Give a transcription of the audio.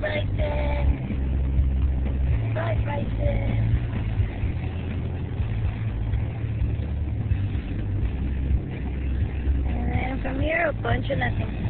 Bye, Bryson. Bye, And then from here, a bunch of nothing.